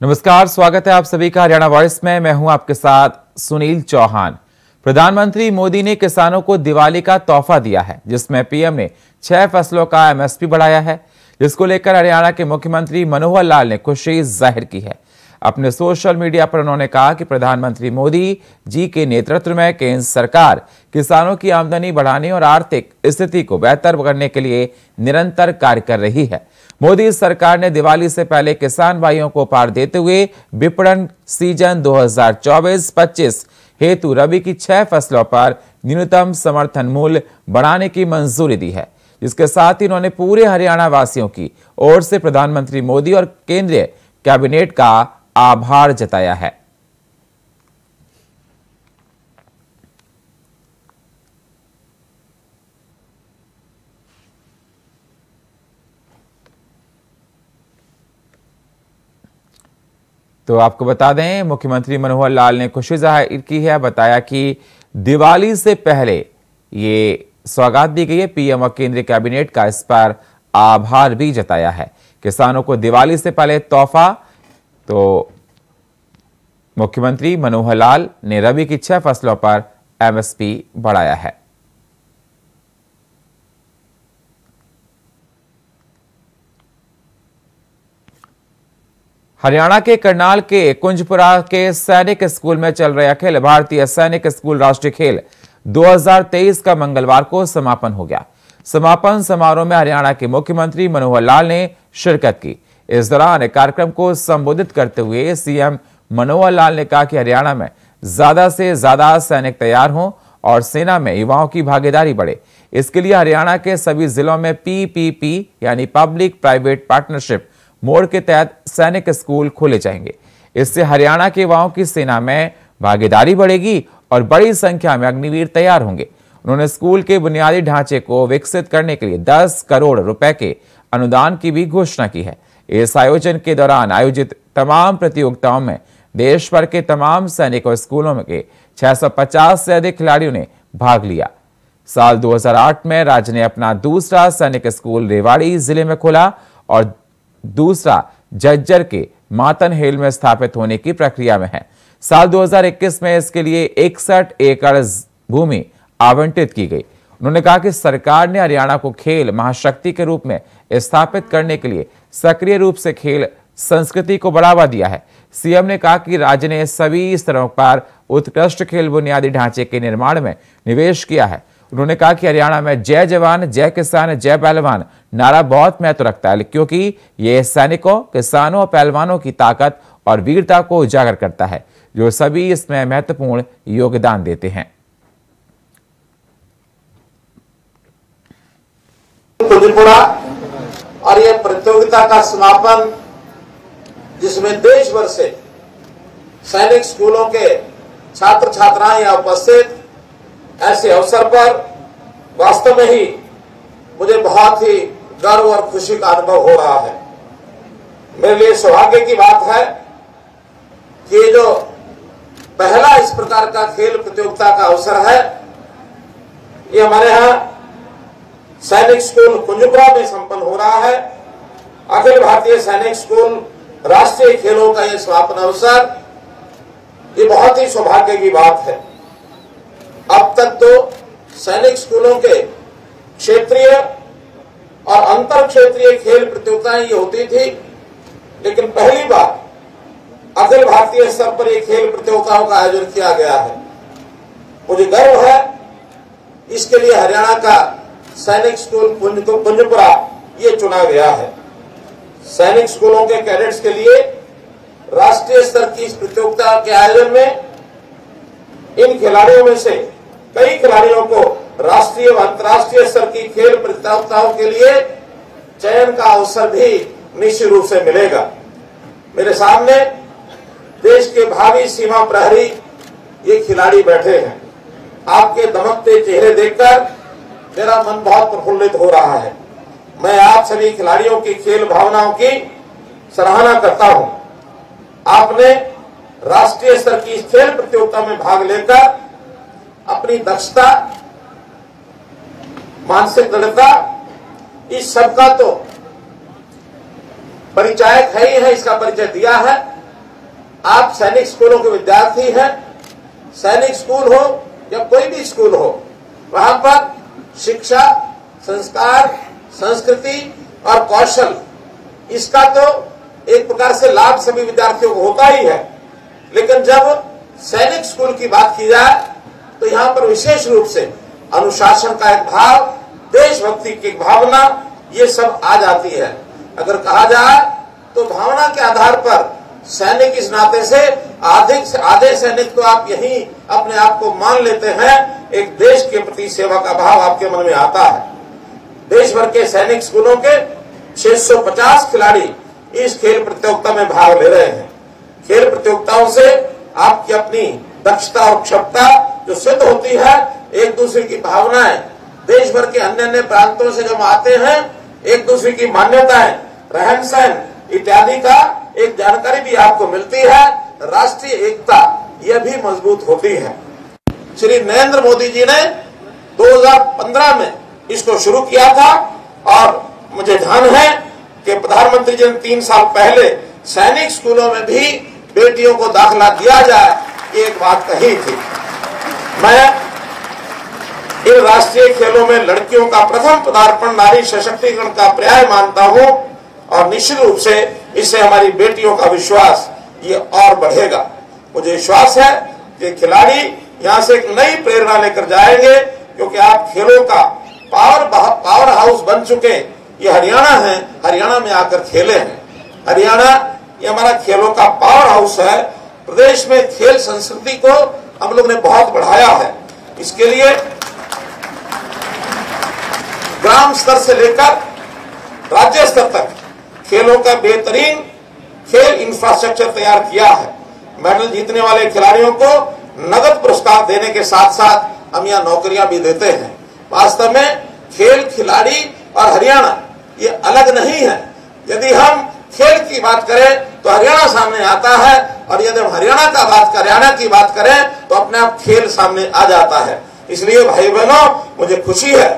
नमस्कार, स्वागत है आप सभी का हरियाणा वॉइस में। मैं हूँ आपके साथ सुनील चौहान। प्रधानमंत्री मोदी ने किसानों को दिवाली का तोहफा दिया है, जिसमें पीएम ने छह फ़सलों का एमएसपी बढ़ाया है। जिसको लेकर हरियाणा के मुख्यमंत्री मनोहर लाल ने खुशी ज़ाहिर की है। अपने सोशल मीडिया पर उन्होंने कहा कि प्रधानमंत्री मोदी जी के नेतृत्व में केंद्र सरकार किसानों की आमदनी बढ़ाने और आर्थिक स्थिति को बेहतर करने के लिए निरंतर कार्य कर रही है। मोदी सरकार ने दिवाली से पहले किसान भाइयों को पार देते हुए विपणन सीज़न 2024-25 हेतु रबी की छह फ़सलों पर न्यूनतम समर्थन मूल्य बढ़ाने की मंजूरी दी है। जिसके साथ ही उन्होंने पूरे हरियाणा वासियों की ओर से प्रधानमंत्री मोदी और केंद्रीय कैबिनेट का आभार जताया है। तो आपको बता दें, मुख्यमंत्री मनोहर लाल ने खुशी ज़ाहिर की है, बताया कि दिवाली से पहले ये सौगात दी गई है। पीएम और केंद्रीय कैबिनेट का इस पर आभार भी जताया है। किसानों को दिवाली से पहले तोहफा तो मुख्यमंत्री मनोहर लाल ने रबी की छह फ़सलों पर एमएसपी बढ़ाया है। हरियाणा के करनाल के कुंजपुरा के सैनिक स्कूल में चल रहे अखिल भारतीय सैनिक स्कूल राष्ट्रीय खेल 2023 का मंगलवार को समापन हो गया। समापन समारोह में हरियाणा के मुख्यमंत्री मनोहर लाल ने शिरकत की। इस दौरान कार्यक्रम को संबोधित करते हुए सीएम मनोहर लाल ने कहा कि हरियाणा में ज़्यादा से ज़्यादा सैनिक तैयार हों और सेना में युवाओं की भागीदारी बढ़े। इसके लिए हरियाणा के सभी जिलों में पीपीपी यानी पब्लिक प्राइवेट पार्टनरशिप मोड के तहत सैनिक स्कूल खोले जाएँगे। इससे हरियाणा के युवाओं की सेना में भागीदारी बढ़ेगी और बड़ी संख्या में अग्निवीर तैयार होंगे। उन्होंने स्कूल के बुनियादी ढांचे को विकसित करने के लिए 10 करोड़ रुपए के अनुदान की भी घोषणा की है। इस आयोजन के दौरान आयोजित तमाम प्रतियोगिताओं में देश भर के तमाम सैनिक और स्कूलों के 650 से अधिक खिलाड़ियों ने भाग लिया। साल 2008 में राज्य ने अपना दूसरा सैनिक स्कूल रेवाड़ी ज़िले में खोला और दूसरा, जज्जर के मातन हेल में स्थापित होने की प्रक्रिया में है। साल 2021 में इसके लिए इकसठ एकड़ भूमि आवंटित की गई। उन्होंने कहा कि सरकार ने हरियाणा को खेल महाशक्ति के रूप में स्थापित करने के लिए सक्रिय रूप से खेल संस्कृति को बढ़ावा दिया है। सीएम ने कहा कि राज्य ने सभी स्तरों पर उत्कृष्ट खेल बुनियादी ढांचे के निर्माण में निवेश किया है। उन्होंने कहा कि हरियाणा में जय जवान, जय किसान, जय पहलवान नारा बहुत महत्व रखता है, क्योंकि ये सैनिकों, किसानों और पहलवानों की ताकत और वीरता को उजागर करता है, जो सभी इसमें महत्वपूर्ण योगदान देते हैं। और यह प्रतियोगिता का समापन, जिसमें देश भर से सैनिक स्कूलों के छात्र छात्राएँ यहाँ उपस्थित, ऐसे अवसर पर वास्तव में ही मुझे बहुत ही गर्व और खुशी का अनुभव हो रहा है। मेरे लिए सौभाग्य की बात है कि जो पहला इस प्रकार का खेल प्रतियोगिता का अवसर है, ये हमारे यहाँ सैनिक स्कूल कुंजपुरा में संपन्न हो रहा है। अखिल भारतीय सैनिक स्कूल राष्ट्रीय खेलों का यह समापन अवसर, ये बहुत ही सौभाग्य की बात है। अब तक तो सैनिक स्कूलों के क्षेत्रीय और अंतर क्षेत्रीय खेल प्रतियोगिताएँ ये होती थी। लेकिन पहली बार अखिल भारतीय स्तर पर ये खेल प्रतियोगिताओं का आयोजन किया गया है। मुझे गर्व है, इसके लिए हरियाणा का सैनिक स्कूल पुंजपुरा ये चुना गया है। सैनिक स्कूलों के कैडेट्स के लिए राष्ट्रीय स्तर की इस प्रतियोगिता के आयोजन में इन खिलाड़ियों में से कई खिलाड़ियों को राष्ट्रीय व अंतर्राष्ट्रीय स्तर की खेल प्रतियोगिताओं के लिए चयन का अवसर भी निश्चित रूप से मिलेगा। मेरे सामने देश के भावी सीमा प्रहरी ये खिलाड़ी बैठे हैं। आपके दमकते चेहरे देखकर मेरा मन बहुत प्रफुल्लित हो रहा है। मैं आप सभी खिलाड़ियों की खेल भावनाओं की सराहना करता हूँ। आपने राष्ट्रीय स्तर की खेल प्रतियोगिता में भाग लेकर अपनी दक्षता मानसिक दृढ़ता, इस सबका तो परिचायक है ही है, इसका परिचय दिया है। आप सैनिक स्कूलों के विद्यार्थी हैं। सैनिक स्कूल हो या कोई भी स्कूल हो, वहाँ पर शिक्षा, संस्कार, संस्कृति और कौशल, इसका तो एक प्रकार से लाभ सभी विद्यार्थियों को होता ही है। लेकिन जब सैनिक स्कूल की बात की जाए तो यहाँ पर विशेष रूप से अनुशासन का एक भाव, देशभक्ति की भावना, ये सब आ जाती है। अगर कहा जाए तो भावना के आधार पर सैनिक इस नाते से, आधे आधे सैनिक तो आप यही अपने आप को मान लेते हैं, एक देश के प्रति सेवा का भाव आपके मन में आता है। देश भर के सैनिक स्कूलों के 650 खिलाड़ी इस खेल प्रतियोगिता में भाग ले रहे हैं। खेल प्रतियोगिताओं से आपकी अपनी दक्षता और क्षमता जो सिद्ध होती है एक दूसरे की भावनाएँ देश भर के अन्य अन्य प्रांतों से जब आते हैं, एक दूसरे की मान्यताएँ रहन सहन इत्यादि का एक जानकारी भी आपको मिलती है। राष्ट्रीय एकता यह भी मज़बूत होती है। श्री नरेंद्र मोदी जी ने 2015 में इसको शुरू किया था और मुझे ध्यान है कि प्रधानमंत्री जी ने तीन साल पहले सैनिक स्कूलों में भी बेटियों को दाखिला दिया जाए, ये एक बात कही थी। मैं इन राष्ट्रीय खेलों में लड़कियों का प्रथम पदार्पण, नारी सशक्तिकरण का पर्याय मानता हूँ और निश्चित रूप से इससे हमारी बेटियों का विश्वास ये और बढ़ेगा। मुझे विश्वास है कि खिलाड़ी यहाँ से एक नई प्रेरणा लेकर जाएँगे, क्योंकि आप खेलों का पावर पावर हाउस बन चुके ये हरियाणा है, हरियाणा में आकर खेले हैं। हरियाणा, ये हमारा खेलों का पावर हाउस है। प्रदेश में खेल संस्कृति को हम लोग ने बहुत बढ़ाया है। इसके लिए ग्राम स्तर से लेकर राज्य स्तर तक खेलों का बेहतरीन खेल इंफ्रास्ट्रक्चर तैयार किया है। मेडल जीतने वाले खिलाड़ियों को नगद पुरस्कार देने के साथ साथ हम यहाँ नौकरियाँ भी देते हैं। वास्तव में खेल खिलाड़ी और हरियाणा ये अलग नहीं है। यदि हम खेल की बात करें तो हरियाणा सामने आता है और यदि हम हरियाणा का बात हरियाणा की बात करें तो अपने आप खेल सामने आ जाता है। इसलिए भाई बहनों मुझे खुशी है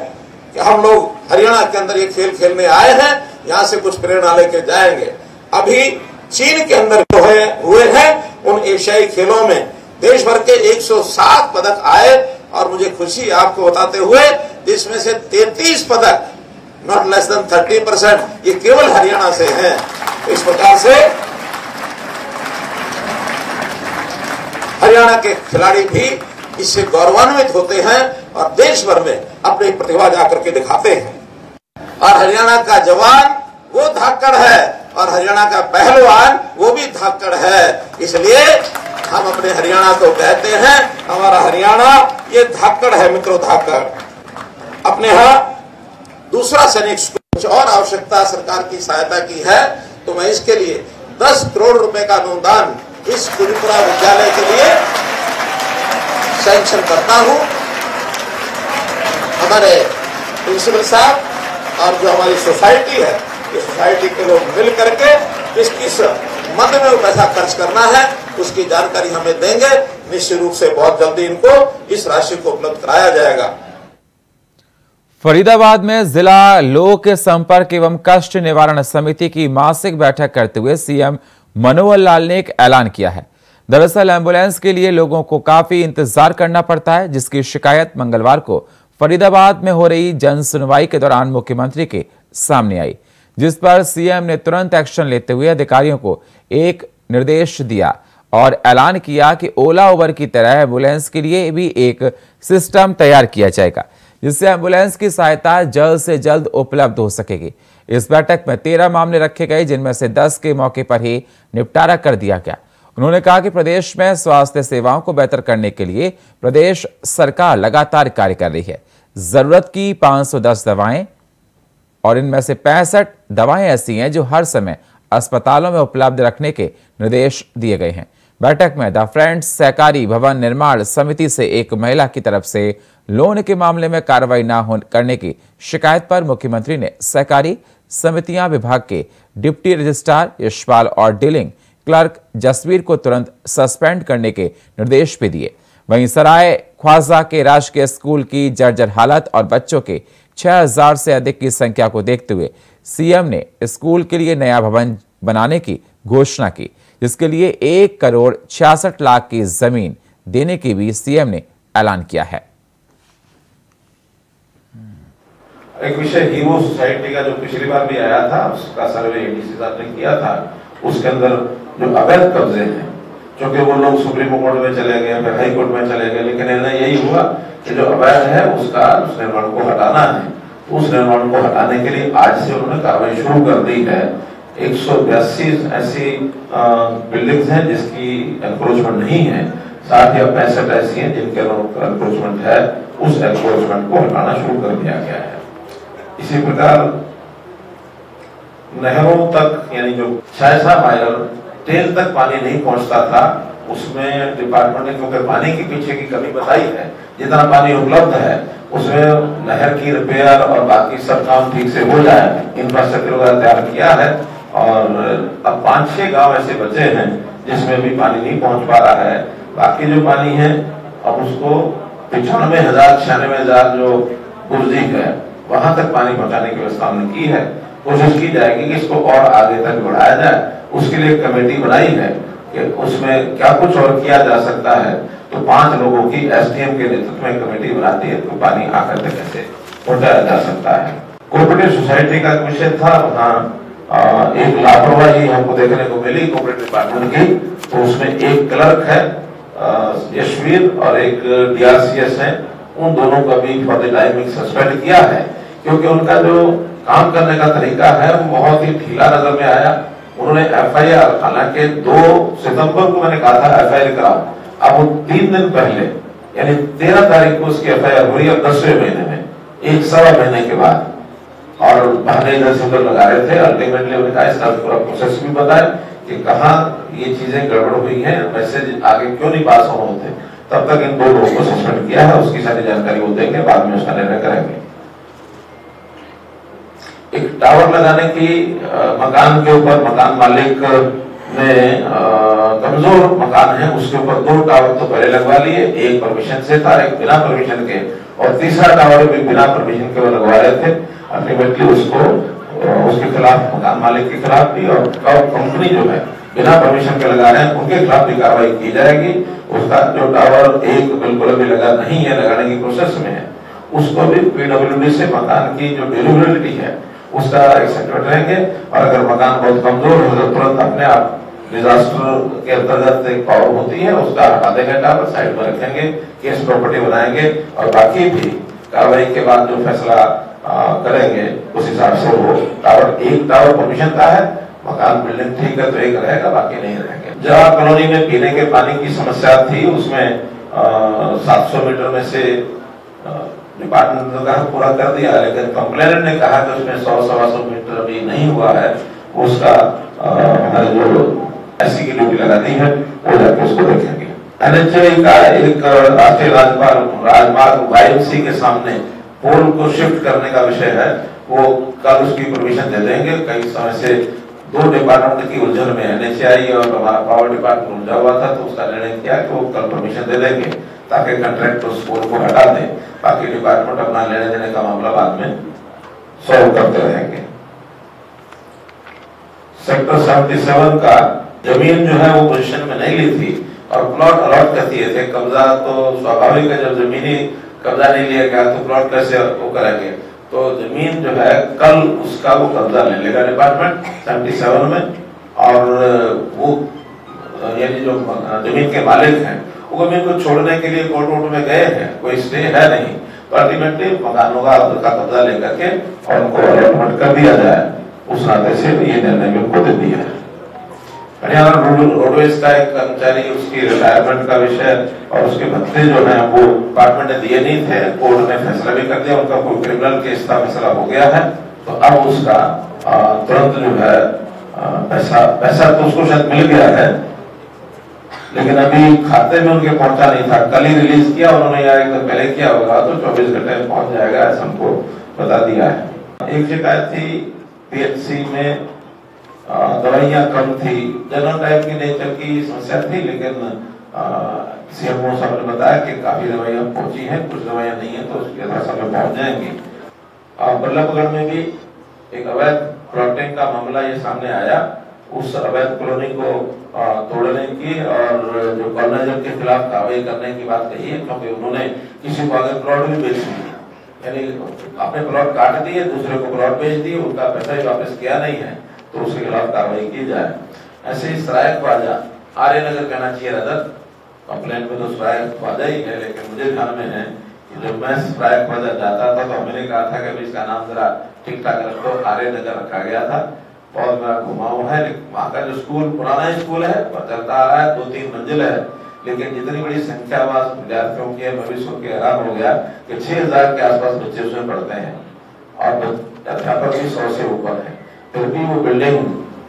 कि हम लोग हरियाणा के अंदर ये खेल खेलने आए हैं, यहाँ से कुछ प्रेरणा लेके जाएँगे। अभी चीन के अंदर जो है, हुए हैं, उन एशियाई खेलों में देश भर के 107 पदक आए, और मुझे खुशी आपको बताते हुए, जिसमें से 33 पदक नॉट लेस देन 30 परसेंट ये केवल हरियाणा से हैं। इस प्रकार से हरियाणा के खिलाड़ी भी इससे गौरवान्वित होते हैं और देश भर में अपनी प्रतिभा जाकर के दिखाते हैं। और हरियाणा का जवान वो धाकड़ है, और हरियाणा का पहलवान वो भी धाकड़ है। इसलिए हम अपने हरियाणा को कहते हैं, हमारा हरियाणा ये धाकड़ है मित्रों, धाकड़। अपने यहाँ दूसरा सैनिक कुछ और आवश्यकता सरकार की सहायता की है तो मैं इसके लिए 10 करोड़ रुपए का अनुदान इस त्रिपुरा विद्यालय के लिए सैंक्शन करता हूँ। हमारे प्रिंसिपल साहब और जो हमारी सोसाइटी है, ये सोसाइटी के लोग मिल करके किस किस मद में पैसा खर्च करना है, उसकी जानकारी हमें देंगे। निश्चित रूप से बहुत जल्दी इनको इस राशि को उपलब्ध कराया जाएगा। फरीदाबाद में जिला लोक संपर्क एवं कष्ट निवारण समिति की मासिक बैठक करते हुए सीएम मनोहर लाल ने एक ऐलान किया है। दरअसल एंबुलेंस के लिए लोगों को काफ़ी इंतज़ार करना पड़ता है, जिसकी शिकायत मंगलवार को फरीदाबाद में हो रही जन सुनवाई के दौरान मुख्यमंत्री के सामने आई, जिस पर सीएम ने तुरंत एक्शन लेते हुए अधिकारियों को एक निर्देश दिया और ऐलान किया कि ओला ओवर की तरह एंबुलेंस के लिए भी एक सिस्टम तैयार किया जाएगा, जिससे एंबुलेंस की सहायता जल्द से जल्द उपलब्ध हो सकेगी। इस बैठक में तेरह मामले रखे गए, जिनमें से दस के मौके पर ही निपटारा कर दिया गया। उन्होंने कहा कि प्रदेश में स्वास्थ्य सेवाओं को बेहतर करने के लिए प्रदेश सरकार लगातार कार्य कर रही है। ज़रूरत की 510 दवाएँ, और इनमें से पैंसठ दवाएँ ऐसी हैं जो हर समय अस्पतालों में उपलब्ध रखने के निर्देश दिए गए हैं। बैठक में द फ्रेंड्स सहकारी भवन निर्माण समिति से एक महिला की तरफ़ से लोन के मामले में कार्रवाई न करने की शिकायत पर मुख्यमंत्री ने सहकारी समितियाँ विभाग के डिप्टी रजिस्ट्रार यशपाल और डीलिंग क्लर्क जसवीर को तुरंत सस्पेंड करने के निर्देश भी दिए। वहीं सराय ख्वाजा के राजकीय स्कूल की जर्जर हालत और बच्चों के 6000 से अधिक की संख्या को देखते हुए सीएम ने स्कूल के लिए नया भवन बनाने की घोषणा की, जिसके लिए एक करोड़ छियासठ लाख की ज़मीन देने की भी सीएम ने ऐलान किया है। एक विषय हीरो सोसाइटी का जो पिछली बार भी आया था, उसका सर्वे एडीसी ने किया था, उसके अंदर जो अवैध कब्जे हैं क्योंकि वो लोग सुप्रीम कोर्ट में चले गए, फिर हाई कोर्ट में चले गए, लेकिन निर्णय यही हुआ कि जो अवैध है, उसका उस निर्माण को हटाना है। तो उस निर्माण को हटाने के लिए आज से उन्होंने कार्रवाई शुरू कर दी है। एक सौ बयासी ऐसी बिल्डिंग्स हैं जिसकी एनक्रोचमेंट नहीं है। साठ या पैंसठ ऐसी हैं जिनके एनक्रोचमेंट है। उस एनक्रोचमेंट को हटाना शुरू कर दिया गया है। इसी प्रकार नहरों तक, यानी जो छह माइल टेल तक पानी नहीं पहुँचता था, उसमें डिपार्टमेंट ने क्योंकि पानी के पीछे की कमी बताई है, जितना पानी उपलब्ध है, उसमें नहर की रिपेयर और बाकी सब काम ठीक से हो जाए इंफ्रास्ट्रक्चर वगैरह तैयार किया है, और अब पाँच छह गाँव ऐसे बचे हैं, जिसमें भी पानी नहीं पहुँच पा रहा है। बाकी जो पानी है, अब उसको पिछानवे हज़ार, छियानवे हज़ार जो बुर्जी है, वहाँ तक पानी पहुँचाने की व्यवस्था हमने की है। कोशिश की जाएगी कि इसको और आगे तक बढ़ाया जाए। उसके लिए कमेटी बनाई है कि उसमें क्या कुछ और किया जा सकता है। तो पाँच लोगों की एसडीएम के नेतृत्व में कमेटी बनाती है तो पानी आकर तक कैसे पहुँचाया जा सकता है। कोऑपरेटिव सोसाइटी का विषय था, वहाँ एक लापरवाही हमको देखने को मिली कोऑपरेटिव डिपार्टमेंट की तो उसमें एक क्लर्क है यशवीर और एक डीआरसीएस है। उन दोनों का भी फॉर द टाइम सस्पेंड किया है, क्योंकि उनका जो काम करने का तरीका है। वो बहुत ही ढीला नज़र में आया। उन्होंने एफ़ आई आर हालाँकि दो सितंबर को मैंने कहा था एफ़ आई आर कराओ। अब वो तीन दिन पहले, यानी तेरह तारीख को उसकी एफ़ आई आर हुई अब दसवें महीने में, एक सवा महीने के बाद। और बहाने इधर से उधर लगा रहे थे। अल्टीमेटली उन्होंने कहा, इसका पूरा प्रोसेस भी बताया कि कहा ये चीज़ें गड़बड़ हुई हैं। मैसेज आगे क्यों नहीं पास होते तब तक इन दो लोगों को सस्पेंड किया है। उसकी सारी जानकारी वो देंगे, बाद में उसका निर्णय करेंगे। एक टावर लगाने की मकान के ऊपर मकान मालिक ने कमज़ोर मकान है, उसके ऊपर दो टावर तो पहले लगवा लिए, एक परमिशन से था, एक बिना परमिशन के, और तीसरा टावर भी बिना परमिशन के वो लगवा रहे थे। अल्टीमेटली उसको उसके खिलाफ, मकान मालिक के खिलाफ भी, और कंपनी जो है, बिना परमिशन के लगा रहे हैं, उनके खिलाफ भी कार्रवाई की जाएगी। उसका जो टावर एक बिल्कुल अभी लगा नहीं है, लगाने की प्रोसेस में है, उसको भी पीडब्ल्यू से मकान की जो डिलीवरेबिलिटी है उसका एक्सेप्ट रहेंगे। और अगर मकान बहुत कमज़ोर हो तो तुरंत अपने आप डिजास्टर के अंतर्गत एक पावर होती है, उसका हटा देंगे टावर साइड में रखेंगे केस प्रॉपर्टी बनाएँगे, और बाकी भी कार्रवाई के बाद जो फैसला करेंगे, उस हिसाब से वो टावर एक टावर परमिशन का है, मकान बिल्डिंग ठीक है तो एक रहेगा, बाकी नहीं रहेंगे। जहाँ कॉलोनी में पीने के पानी की समस्या थी, उसमें सात सौ मीटर में से डिपार्टमेंट कहा पूरा कर दिया, लेकिन कंप्लेनेंट ने कहा कि उसमें सौ, सवा सौ मीटर अभी नहीं हुआ है। उसका जो ऐसी की ड्यूटी है, वो उसको देखेंगे। का एक राष्ट्रीय राजमार्ग राजमार्ग वाईएमसी के सामने पोल को शिफ्ट करने का विषय है, वो कल उसकी परमिशन दे देंगे। कई समय से दो डिपार्टमेंट की उलझन में एनएचआई और हमारा पावर डिपार्टमेंट उलझा हुआ था तो उसका निर्णय किया कि वो कल परमिशन दे देंगे। ताकि कंट्रैक्ट उस पोल को हटा दें। बाकी डिपार्टमेंट अपना लेने देने का मामला बाद में सॉल्व करते रहेंगे। सेक्टर सेवेंटी सेवन का ज़मीन जो है वो पोजिशन में नहीं ली थी और प्लॉट अलॉट कर दिए थे। कब्जा तो स्वाभाविक है, जब जमीनी कब्जा नहीं लिया गया तो प्लॉट कैसे वो करेंगे? तो ज़मीन जो है, कल उसका वो कब्जा ले लेगा डिपार्टमेंट सेवेंटी सेवन में। और वो, यानी जो ज़मीन के मालिक हैं वो ज़मीन को छोड़ने के लिए कोर्ट वोर्ट में गए हैं, कोई स्टे है नहीं। तो अल्टीमेटली मकानों का का कब्जा लेकर के और उनको अलॉटमेंट कर दिया जाए, उस नाते से ये निर्णय उनको दे दिया हरियाणा रोडवेज़ का एक कर्मचारी, उसकी रिटायरमेंट का विषय और उसके भत्ते जो है, वो डिपार्टमेंट ने दिए नहीं थे, कोर्ट ने फैसला भी कर दिया, उनका कोई क्रिमिनल केस का फैसला हो गया है। तो अब उसका तुरंत जो है पैसा पैसा तो उसको शायद मिल गया है लेकिन अभी खाते में उनके पहुँचा नहीं था। कल ही रिलीज़ किया, उन्होंने यार एकदम पहले किया होगा तो 24 घंटे में पहुँच जाएगा, ऐसा हमको बता दिया है। एक शिकायत थी पीएचसी में दवाइयाँ कम थी। जनरल टाइप की नेचर की समस्या थी, लेकिन सीएमओ साहब ने बताया कि काफ़ी दवाइयाँ पहुँची हैं, कुछ दवाइयाँ नहीं है तो उसके आधार समय पहुँच जाएँगी। बल्लभगढ़ में भी एक अवैध प्लॉटिंग का मामला ये सामने आया। उस अवैध कॉलोनी को तोड़ने की और जो कॉलोनाइजर के खिलाफ कार्रवाई करने की बात कही है, क्योंकि उन्होंने किसी को आगे प्लॉट भी बेच दिया। यानी अपने प्लॉट काट दिए, दूसरे को प्लॉट बेच दिए, उनका पैसा ही वापस किया नहीं है तो उसके खिलाफ कार्रवाई की जाए। ऐसे ही सरायक ख्वाजा, आर्य नगर कहना चाहिए रदत कंप्लेन में तो सरायक ख्वाजा ही है, लेकिन मुझे ध्यान में है कि जब मैं सरायक ख्वाजा जाता था तो मैंने कहा था कि इसका नाम जरा ठीक ठाक रखो, आर्य नगर रखा गया था। और मैं घुमा हुआ है वहाँ का जो स्कूल पुराना स्कूल है चलता आ रहा है दो तीन मंजिल है, लेकिन जितनी बड़ी संख्या विद्यार्थियों की भविष्य के हैरान हो गया कि छह हज़ार के आसपास बच्चे उसमें पढ़ते हैं और अध्यापक भी सौ से ऊपर है। फिर भी वो बिल्डिंग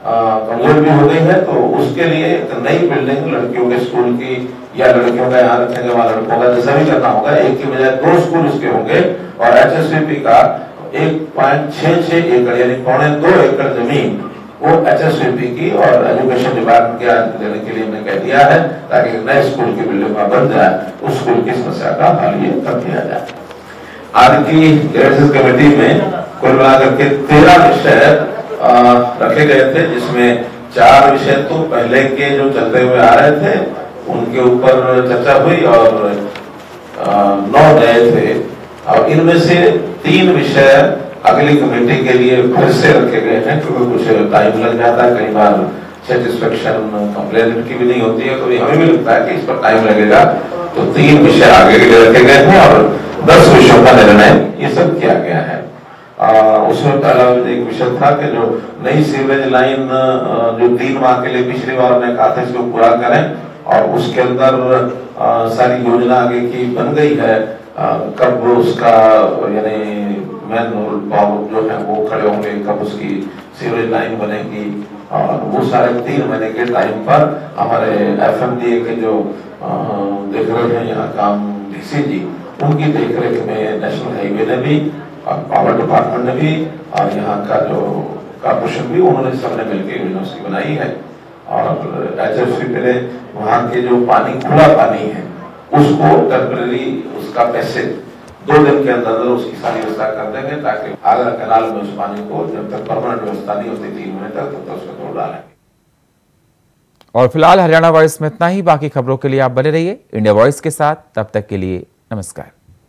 कमज़ोर भी हो गई है तो उसके लिए एक नई बिल्डिंग लड़कियों के स्कूल की या लड़कियों का यहाँ रखेंगे वहाँ लड़कों का, जैसा भी करना होगा, एक की बजाय दो स्कूल उसके होंगे और एच का एक पॉइंट छह छह एकड़, यानी पौने दो एकड़ ज़मीन वो एच एस की और एजुकेशन डिपार्टमेंट के देने के लिए मैंने कह दिया है, ताकि नए स्कूल की बिल्डिंग बन जाए, उस स्कूल की समस्या का हल ये कर दिया जाए। आज की कमेटी में कुल मिलाकर के तेरह विषय रखे गए थे, जिसमें चार विषय तो पहले के जो चलते हुए आ रहे थे, उनके ऊपर चर्चा हुई और नौ नए थे। और इनमें से तीन विषय अगली कमेटी के लिए फिर से रखे गए हैं, क्योंकि कुछ टाइम लग जाता है, कई बार सेटिस्फेक्शन कंप्लेन की भी नहीं होती है कभी तो हमें भी लगता है कि इस पर टाइम लगेगा। तो तीन विषय आगे के लिए रखे गए थे और दस विषयों का निर्णय ये सब किया गया है। उसमें पहला एक विषय था कि जो नई सीवरेज लाइन जो तीन माह के लिए पिछली बार ने कहा था इसको पूरा करें और उसके अंदर सारी योजना आगे की बन गई है। कब उसका यानी मैन पावर जो है, वो खड़े होंगे, कब उसकी सीवरेज लाइन बनेगी? और वो सारे तीन महीने के टाइम पर हमारे एफएमडीए के जो देख रहे हैं, यहाँ काम डीसी जी, उनकी देखरेख में नेशनल हाईवे ने भी, और पावर डिपार्टमेंट ने भी, और यहाँ का जो कॉर्पोरेशन भी, उन्होंने सबने मिलकर योजना उसकी बनाई है। और एच एफ़ सी वहाँ के जो पानी, खुला पानी है, उसको टेम्पररी उसका पैसे दो दिन के अंदर उसकी सारी व्यवस्था कर देंगे ताकि आगरा कैनाल में उस पानी को जब तक परमानेंट व्यवस्था नहीं होती तीन महीने तक, तब तक उसको तोड़ डालेंगे। और फ़िलहाल हरियाणा वॉइस में इतना ही। बाकी खबरों के लिए आप बने रहिए इंडिया वॉइस के साथ। तब तक के लिए नमस्कार।